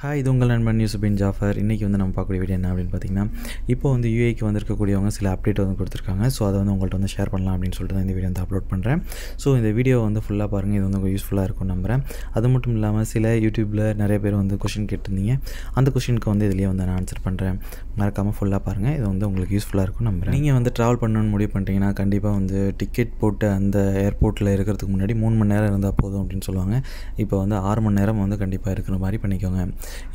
Hi இது உங்கள் நண்பன் நியூஸ் பின் ஜாஃபர் இன்றைக்கி வந்து நம்ம பார்க்கக்கூடிய வீடியோ என்ன அப்படின்னு பார்த்தீங்கன்னா இப்போ வந்து யூஏக்கு வந்திருக்கக்கூடியவங்க சில அப்டேட் வந்து கொடுத்துருக்காங்க. ஸோ அதை வந்து உங்கள்கிட்ட வந்து ஷேர் பண்ணலாம் அப்படின்னு சொல்லிட்டு தான் இந்த வீடியோ வந்து அப்லோட் பண்ணுறேன் ஸோ இந்த வீடியோ வந்து ஃபுல்லாக பாருங்கள் இது வந்து உங்களுக்கு யூஸ்ஃபுல்லாக இருக்கும் நம்புகிறேன் அது மட்டும் இல்லாமல் சில யூடியூப்பில் நிறைய பேர் வந்து கொஷின் கேட்டிருந்தீங்க. அந்த கொஷினுக்கு வந்து இதுலேயே வந்து நான் ஆன்சர் பண்ணுறேன் மறக்காமல் ஃபுல்லாக பாருங்கள் இது வந்து உங்களுக்கு யூஸ்ஃபுல்லாக இருக்கும் நம்புகிறேன் நீங்கள் வந்து ட்ராவல் பண்ணணும்னு முடிவு பண்ணிட்டீங்கன்னா கண்டிப்பாக வந்து டிக்கெட் போட்டு அந்த ஏர்போர்ட்டில் இருக்கிறதுக்கு முன்னாடி மூணு மணி நேரம் இருந்தால் போதும் அப்படின்னு சொல்லுவாங்க. இப்போ வந்து ஆறு மணி நேரம் வந்து கண்டிப்பாக இருக்கிற மாதிரி பண்ணிக்கோங்க.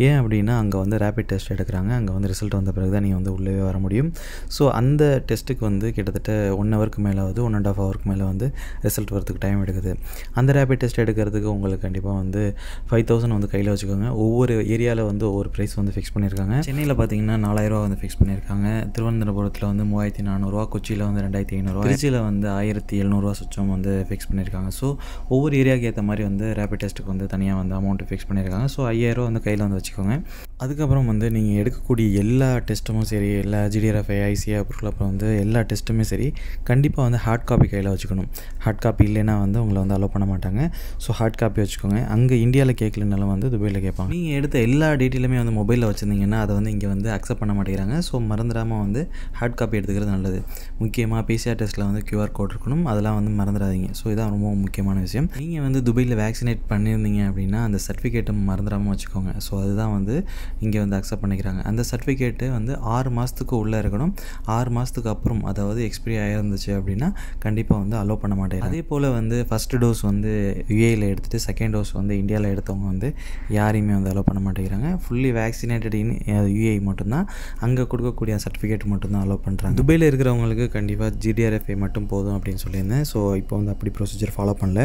ஏன் அப்படின்னா அங்கே வந்து ரேபிட் டெஸ்ட் எடுக்கிறாங்க. அங்கே வந்து ரிசல்ட் வந்த பிறகு தான் நீங்கள் வந்து உள்ளே வர முடியும். ஸோ அந்த டெஸ்ட்டுக்கு வந்து கிட்டத்தட்ட ஒன் ஹவருக்கு மேலே வந்து ஒன் அண்ட் ஆஃப் ஹவருக்கு மேலே வந்து ரிசல்ட் வரதுக்கு டைம் எடுக்குது. அந்த ரேபிட் டெஸ்ட் எடுக்கிறதுக்கு உங்களுக்கு கண்டிப்பாக வந்து ஃபைவ் தௌசண்ட் வந்து கையில் வச்சுக்கோங்க. ஒவ்வொரு ஏரியாவில் வந்து ஒவ்வொரு ப்ரைஸ் வந்து ஃபிக்ஸ் பண்ணியிருக்காங்க சென்னையில் பார்த்தீங்கன்னா நாலாயிரரூவா வந்து ஃபிக்ஸ் பண்ணியிருக்காங்க திருவனந்தபுரத்தில் வந்து மூவாயிரத்தி நானூறுரூவா கொச்சியில் வந்து ரெண்டாயிரத்தி ஐநூறுரூவா திருச்சியில் வந்து ஆயிரத்தி எழுநூறுவா சுச்சம் வந்து ஃபிக்ஸ் பண்ணியிருக்காங்க ஸோ ஒவ்வொரு ஏரியாவுக்கு ஏற்ற மாதிரி வந்து ரேபிட் டெஸ்ட்டுக்கு வந்து தனியாக வந்து அமௌண்ட் ஃபிக்ஸ் பண்ணியிருக்காங்க ஸோ ஐயாயிரரூவா வந்து கையில் வந்து வச்சுக்கோங்க. அதுக்கப்புறம் வந்து நீங்கள் எடுக்கக்கூடிய எல்லா டெஸ்ட்டுமே சரி எல்லா ஜிடிஆர்எஃப்ஐ ஐசிஐ அப்புறம் அப்புறம் வந்து எல்லா டெஸ்ட்டுமே சரி கண்டிப்பாக வந்து ஹார்ட் காப்பி கையில் வச்சுக்கணும். ஹார்ட் காப்பி இல்லைன்னா வந்து உங்களை வந்து அலோவ் பண்ண மாட்டாங்க. ஸோ ஹார்ட் காப்பி வச்சுக்கோங்க. அங்கே இந்தியாவில் கேட்கலனாலும் வந்து துபாயில் கேட்பாங்க. நீங்கள் எடுத்த எல்லா டீட்டெயிலுமே வந்து மொபைலில் வச்சுருந்தீங்கன்னா அதை வந்து இங்கே வந்து அக்செப்ட் பண்ண மாட்டேங்கிறாங்க. ஸோ மறந்துடாமல் வந்து ஹார்ட் காப்பி எடுத்துக்கிறது நல்லது. முக்கியமாக பிசிஆர் டெஸ்ட்டில் வந்து கியூஆர் கோட் இருக்கணும். அதெல்லாம் வந்து மறந்துடாதீங்க. ஸோ இதான் ரொம்ப முக்கியமான விஷயம். நீங்கள் வந்து துபாயில் வேக்சினேட் பண்ணியிருந்தீங்க அப்படின்னா அந்த சர்டிஃபிகேட்டை மறந்துடாமல் வச்சுக்கோங்க. ஸோ அதுதான் வந்து இங்கே வந்து அக்செப்ட் பண்ணிக்கிறாங்க. அந்த சர்டிஃபிகேட்டு வந்து ஆறு மாதத்துக்கு உள்ளே இருக்கணும். ஆறு மாதத்துக்கு அப்புறம் அதாவது எக்ஸ்பிரி ஆகிருந்துச்சு அப்படின்னா கண்டிப்பாக வந்து அலோவ் பண்ண மாட்டேன் அதே போல் வந்து ஃபஸ்ட்டு டோஸ் வந்து யுஏயில் எடுத்துகிட்டு செகண்ட் டோஸ் வந்து இந்தியாவில் எடுத்தவங்க வந்து யாரையுமே வந்து அலோவ் பண்ண மாட்டேங்கிறாங்க. ஃபுல்லி வேக்சினேட்டட் இன் யூஏ மட்டும்தான். அங்கே கொடுக்கக்கூடிய சர்டிஃபிகேட் மட்டும்தான் அலோவ் பண்ணுறாங்க துபாயில் இருக்கிறவங்களுக்கு கண்டிப்பாக ஜிடிஆர்எஃப்ஐ மட்டும் போதும் அப்படின்னு சொல்லியிருந்தேன். ஸோ இப்போ வந்து அப்படி ப்ரொசீஜர் ஃபாலோ பண்ணல.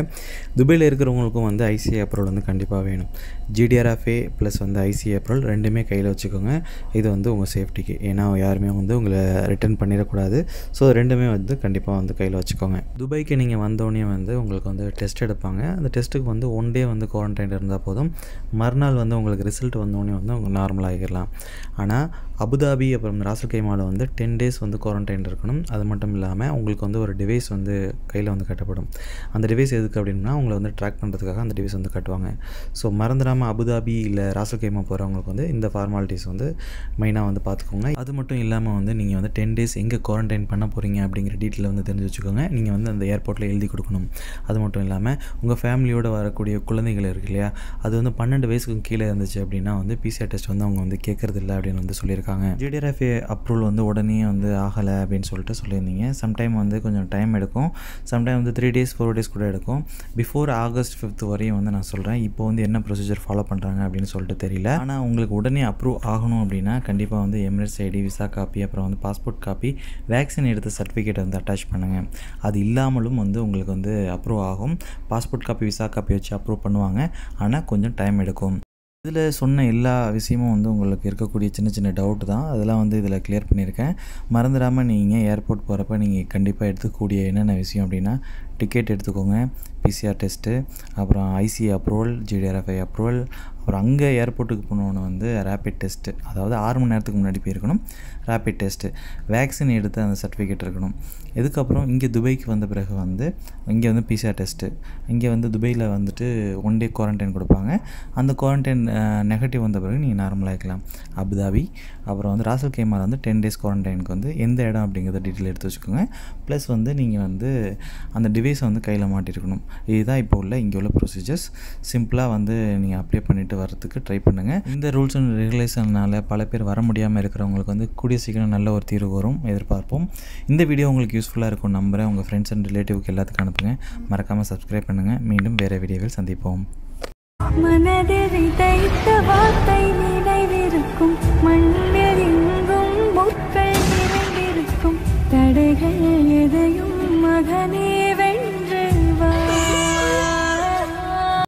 துபாயில் இருக்கிறவங்களுக்கும் வந்து ஐசிஐ அப்ரூவல் வந்து கண்டிப்பாக வேணும். ஜிடிஆர்எஃப்ஏ ப்ளஸ் வந்து ஐசிஐ அப்ரூவல் ரெண்டுமே கையில் வச்சுக்கோங்க. இது வந்து உங்கள் சேஃப்டிக்கு. ஏன்னா யாருமே வந்து உங்களை ரிட்டர்ன் பண்ணிடக்கூடாது. ஸோ ரெண்டுமே வந்து கண்டிப்பாக வந்து கையில் வச்சுக்கோங்க. துபாய்க்கு நீங்கள் வந்தோடனே வந்து உங்களுக்கு வந்து டெஸ்ட் எடுப்பாங்க. அந்த டெஸ்ட்டுக்கு வந்து ஒன் டே வந்து குவாரண்டைன் இருந்தால் போதும். மறுநாள் வந்து உங்களுக்கு ரிசல்ட் வந்தோடனே வந்து அவங்க நார்மலாகிடலாம் ஆனால் அபுதாபி அப்புறம் ராசல் கைமாவில் வந்து டென் டேஸ் வந்து குவாரண்டைன் இருக்கணும். அது மட்டும் இல்லாமல் உங்களுக்கு வந்து ஒரு டிவைஸ் வந்து கையில் வந்து கட்டப்படும். அந்த டிவைஸ் எதுக்கு அப்படின்னா உங்களை வந்து ட்ராக் பண்ணுறதுக்காக அந்த டிவைஸ் வந்து கட்டுவாங்க. ஸோ மறந்துடாமல் அபுதாபி இல்லை ராசல் கைமா போகிறவங்களுக்கு வந்து வந்து இந்த ஃபார்மாலிட்டிஸ் வந்து மெயினாக வந்து பார்த்துக்கோங்க அது மட்டும் இல்லாமல் வந்து நீங்கள் வந்து டென் டேஸ் எங்கே குவாரண்டைன் பண்ண போகிறீங்க அப்படிங்கிற டீட்டெயில் வந்து தெரிஞ்சு வச்சுக்கோங்க. நீங்கள் வந்து அந்த ஏர்போர்ட்டில் எழுதி கொடுக்கணும். அது மட்டும் இல்லாமல் உங்கள் ஃபேமிலியோடு வரக்கூடிய குழந்தைகள் இருக்கு இல்லையா? அது வந்து பன்னெண்டு வயசுக்கு கீழே இருந்துச்சு அப்படின்னா வந்து பிசிஆர் டெஸ்ட் வந்து அவங்க வந்து கேட்குறது இல்லை அப்படின்னு வந்து சொல்லியிருக்காங்க. ஜிடிஆர்எஃப் அப்ரூவல் வந்து உடனே வந்து ஆகலை அப்படின்னு சொல்லிட்டு சொல்லியிருந்தீங்க. சம்டைம் வந்து கொஞ்சம் டைம் எடுக்கும். சம்டைம் வந்து த்ரீ டேஸ் ஃபோர் டேஸ் கூட எடுக்கும். பிஃபோர் ஆகஸ்ட் ஃபிஃப்த் வரையும் வந்து நான் சொல்கிறேன் இப்போ வந்து என்ன ப்ரொசீஜர் ஃபாலோ பண்ணுறாங்க அப்படின்னு சொல்லிட்டு தெரியல. ஆனால் உங்களுக்கு உடனே அப்ரூவ் ஆகணும் அப்படின்னா கண்டிப்பாக வந்து எமிரேட்ஸ் ஐடி விசா காப்பி அப்புறம் வந்து பாஸ்போர்ட் காப்பி வேக்சின் எடுத்த சர்டிஃபிகேட் வந்து அட்டாச் பண்ணுங்கள் அது இல்லாமலும் வந்து உங்களுக்கு வந்து அப்ரூவ் ஆகும். பாஸ்போர்ட் காப்பி விசா காப்பி வச்சு அப்ரூவ் பண்ணுவாங்க. ஆனால் கொஞ்சம் டைம் எடுக்கும். இதில் சொன்ன எல்லா விஷயமும் வந்து உங்களுக்கு இருக்கக்கூடிய சின்ன சின்ன டவுட் தான். அதெல்லாம் வந்து இதில் கிளியர் பண்ணியிருக்கேன். மறந்துடாமல் நீங்கள் ஏர்போர்ட் போகிறப்ப நீங்கள் கண்டிப்பாக எடுத்துக்கூடிய என்னென்ன விஷயம் அப்படின்னா டிக்கெட் எடுத்துக்கோங்க பிசிஆர் டெஸ்ட்டு அப்புறம் ஐசி அப்ரூவல் ஜிடிஆர்எஃப்ஐ அப்ரூவல் அப்புறம் அங்கே ஏர்போர்ட்டுக்கு போனோன்னு வந்து ரேபிட் டெஸ்ட்டு அதாவது ஆறு மணி நேரத்துக்கு முன்னாடி போயிருக்கணும் ரேபிட் டெஸ்ட்டு வேக்சின் எடுத்த அந்த சர்டிஃபிகேட் இருக்கணும் இதுக்கப்புறம் இங்கே துபாய்க்கு வந்த பிறகு வந்து இங்கே வந்து பிசிஆர் டெஸ்ட்டு இங்கே வந்து துபாயில் வந்துட்டு ஒன் டே குவாரண்டைன் கொடுப்பாங்க. அந்த குவாரண்டைன் நெகட்டிவ் வந்த பிறகு நீங்கள் நார்மலாக இருக்கலாம். அபுதாபி அப்புறம் வந்து ராசல் கேமார் வந்து டென் டேஸ் குவாரண்டைனுக்கு வந்து எந்த இடம் அப்படிங்கிறத டீட்டெயில் எடுத்து வச்சுக்கோங்க. ப்ளஸ் வந்து நீங்கள் வந்து அந்த டிவைஸை வந்து கையில் மாட்டிருக்கணும். இதுதான் இப்போ உள்ள இங்கே உள்ள ப்ரொசீஜர்ஸ் சிம்பிளாக வந்து நீங்கள் அப்ளை பண்ணிவிட்டு வரதுக்கு ட்ரை பண்ணுங்கள் இந்த ரூல்ஸ் அண்ட் ரெகுலேஷனால் பல பேர் வர முடியாமல் இருக்கிறவங்களுக்கு வந்து கூடிய சீக்கிரம் நல்ல ஒரு தீர்வு வரும். எதிர்பார்ப்போம். இந்த வீடியோ உங்களுக்கு யூஸ்ஃபுல்லாக இருக்கும் நம்புகிறேன் உங்கள் ஃப்ரெண்ட்ஸ் அண்ட் ரிலேட்டிவ்க்கு எல்லாத்துக்கும் அனுப்புங்க. மறக்காமல் சப்ஸ்கிரைப் பண்ணுங்கள் மீண்டும் வேறு வீடியோவில் சந்திப்போம். மனதில் வார்த்தை நினைவிருக்கும். மண்ணில்